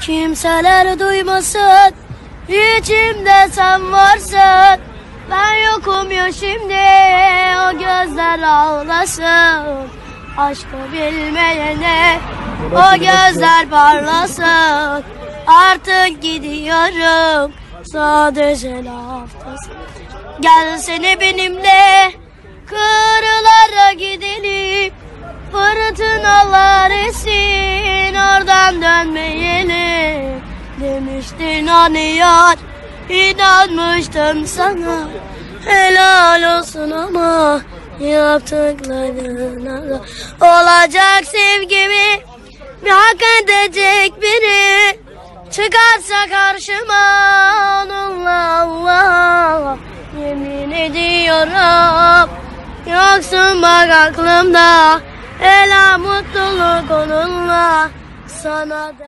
Kimseler duymasın içimde sen varsın. Ben yokum ya şimdi o gözler ağlasın. Aşkı bilmeyene o gözler parlasın. Artık gidiyorum sadece laftası Gel seni benimle Yar inanmıştım sana. Helal olsun ama yaptıklarına Olacak sevgimi bir hak edecek biri. Çıkarsa karşıma onunla Allah Yemin ediyorum. Yoksun bak aklımda Ela mutluluk onunla. Sana da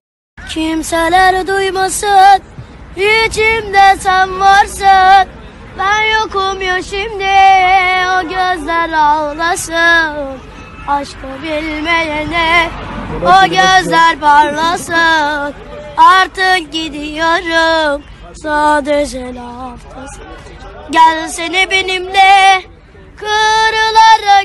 Kimseler duymasın İçimde sen varsın. Ben yokum ya şimdi. O gözler ağlasın. Aşkı bilmeyene O gözler parlasın. Artık gidiyorum. Sadece laftası. Gel seni benimle. Kırlara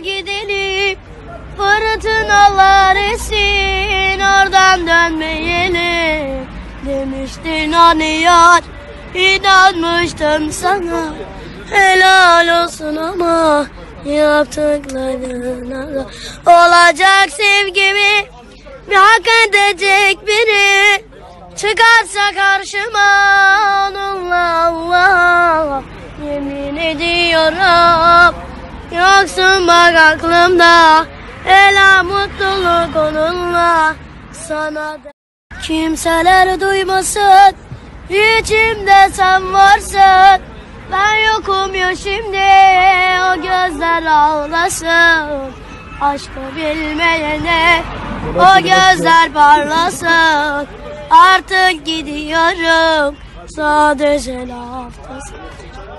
Demiştin hani yar. İnanmıştım sana. Helal olsun ama yaptıklarına Olacak sevgimi bir hak edecek biri. Çıkarsa karşıma onunla Allah. Yemin ediyorum Yoksun bak aklımda. Ela mutluluk onunla Sana da Kimseler duymasın. İçimde sen varsın. Ben yokum ya şimdi. O gözler ağlasın. Aşkı bilmeyene O gözler parlasın. Artık gidiyorum. Sadece laftası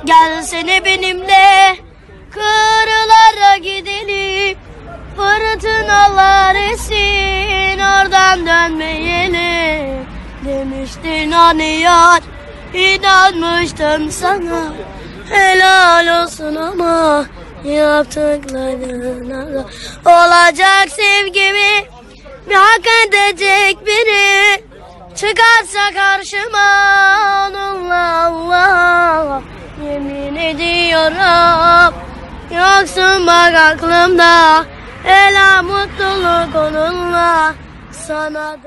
Gel seni benimle Kırlara gidelim. Fırtınalar esin Oradan dönmeyelim Demiştin hani yar. İnanmıştım sana. Helal olsun ama Yaptıklarına Olacak sevgimi Bir hak edecek biri. Çıkarsa karşıma onunla Allah. Yemin ediyorum Yoksun bak aklımda. Ela mutluluk onunla Sana da